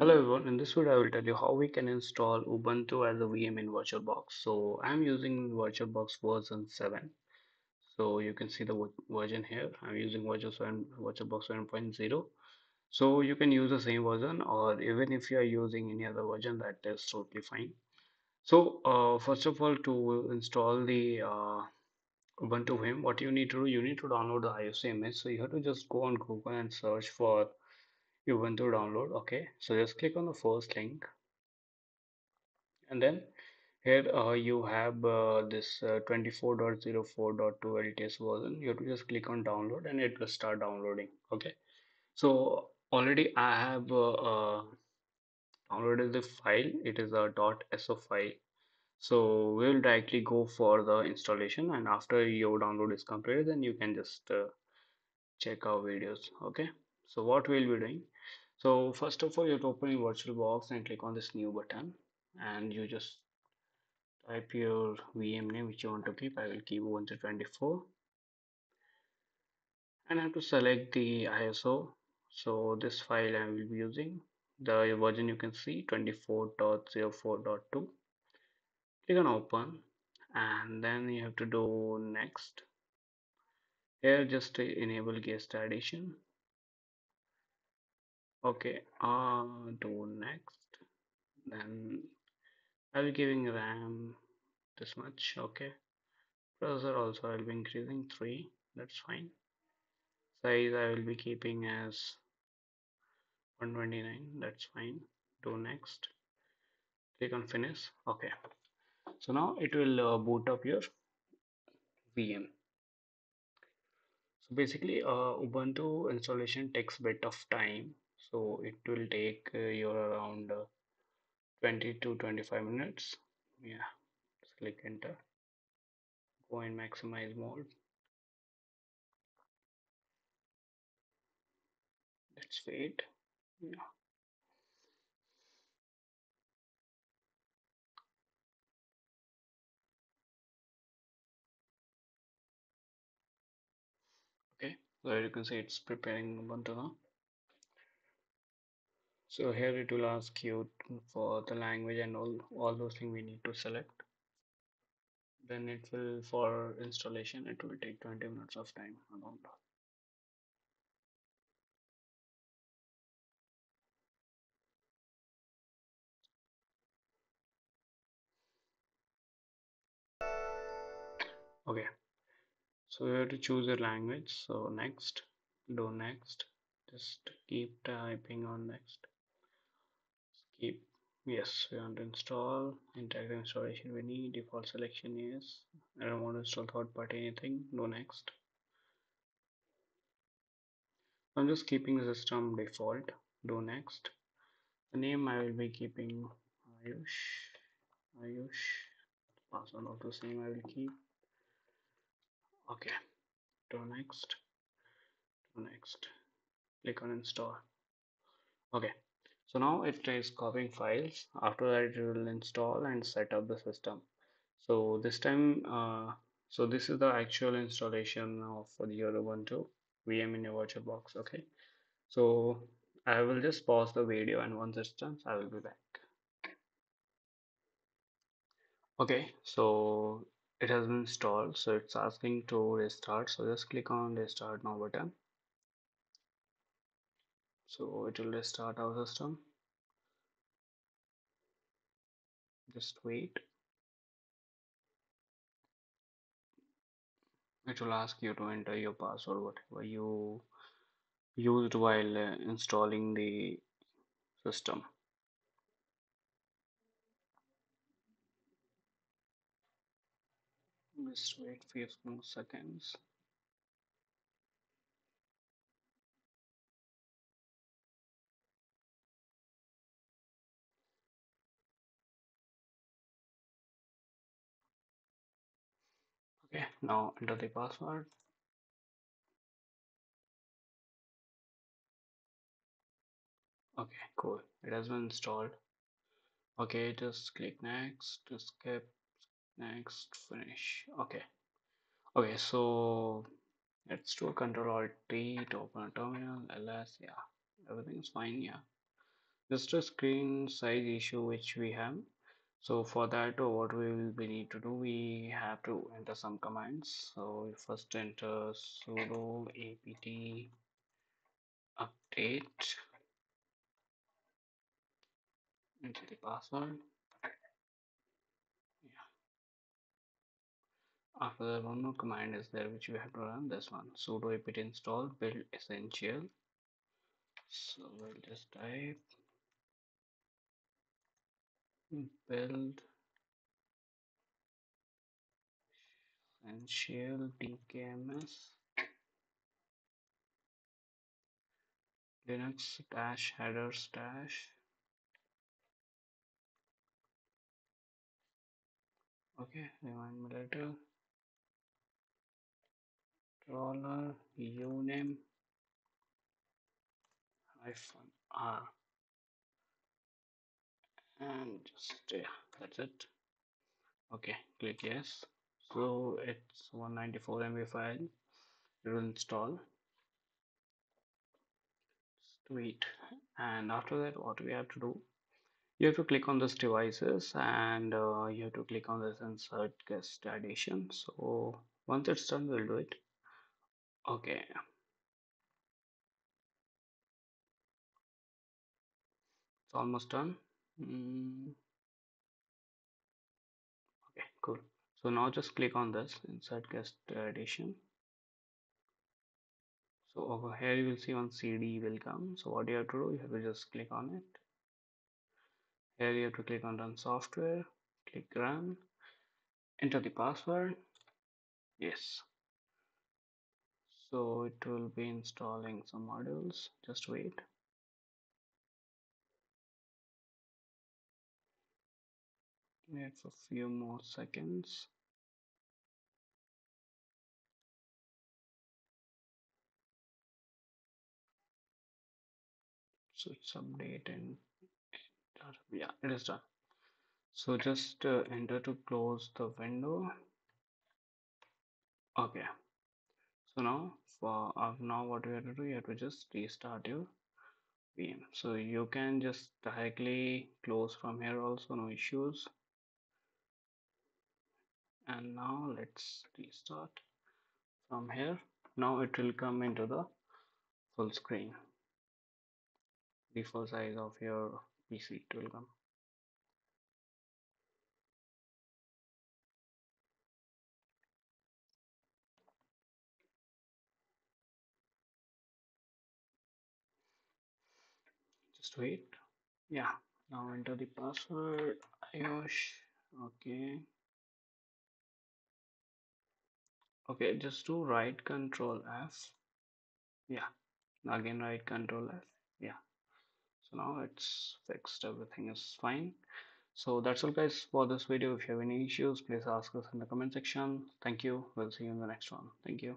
Hello everyone, in this video I will tell you how we can install Ubuntu as a VM in VirtualBox. So I'm using VirtualBox version 7. So you can see the version here. I'm using Virtual 7, VirtualBox 7.0. So you can use the same version or even if you are using any other version that is totally fine. So uh, first of all to install the uh, Ubuntu VM, what you need to do, you need to download the ISO image. So you have to just go on Google and search for Ubuntu download. Okay, so just click on the first link. And then here uh, you have uh, this uh, 24.04.2 LTS version. You have to just click on download and it will start downloading okay. So already I have uh, uh, downloaded the file. It is a ISO file. So we'll directly go for the installation and after your download is completed then you can just uh, check our videos okay. So what we'll be doing so first of all you have to open your VirtualBox and click on this new button. And you just type your VM name which you want to keep. I will keep Ubuntu 24 and I have to select the ISO so this file I will be using. The version you can see 24.04.2 click on open. And then you have to do next. Here just enable guest addition okay uh do next. Then I'll be giving RAM this much okay. Processor also I'll be increasing 3 that's fine. Size I will be keeping as 129 that's fine. Do next. Click on finish okay. So now it will uh, boot up your VM so basically uh, Ubuntu installation takes a bit of time so it will take uh, your around uh, 20 to 25 minutes. Yeah just click enter. Go in maximize mode. Let's wait. Yeah. Okay so you can see it's preparing Ubuntu now so here it will ask you for the language and all all those things we need to select. Then it will for installation it will take 20 minutes of time around. Okay. So you have to choose your language. So next do next. Just keep typing on next keep yes we want to install interactive installation we need default selection is I don't want to install third party anything do next. I'm just keeping the system default do next. The name I will be keeping Ayush Ayush password also the same I will keep. Okay do next do next. Click on install. Okay so now it is copying files. After that it will install and set up the system. So this time uh, so this is the actual installation of the Ubuntu VM in your virtual box okay? So I will just pause the video and once it's done I will be back. Okay so it has been installed so it's asking to restart. So just click on restart now button so it will restart our system. Just wait. It will ask you to enter your password whatever you used while uh, installing the system. Just wait few seconds now enter the password. Okay cool. It has been installed. Okay just click next skip next finish. Okay. Okay so let's do control alt t to open a terminal ls yeah. Everything is fine yeah. Just a screen size issue which we have so for that uh, what we will we need to do we have to enter some commands. So we first enter sudo apt update. Enter the password. Yeah. After that one more command is there which we have to run this one. Sudo apt install build essential. So we'll just type build essential dkms linux dash headers dash okay remind me later roller uname hyphen r and just yeah that's it. Okay click yes. So it's 194 MB file. It will install. Wait. And after that what we have to do you have to click on this devices and uh, you have to click on this insert guest addition. So once it's done we'll do it. Okay. It's almost done mm. okay cool. So now just click on this insert guest addition so over here you will see on cd will come. So what you have to do you have to just click on it. Here you have to click on run software click run enter the password. Yes. So it will be installing some modules. Just wait for a few more seconds. So it's enter. yeah it is done. So just uh, enter to close the window. Okay. So now for uh, now what we have to do you have to just restart your VM so you can just directly close from here also no issues and now let's restart from here. Now it will come into the full screen. Default size of your PC it will come. Just wait. Yeah now enter the password. Ayush okay okay just do right control F yeah again right control F yeah. So now it's fixed everything is fine. So that's all guys for this video. If you have any issues please ask us in the comment section. Thank you. We'll see you in the next one. Thank you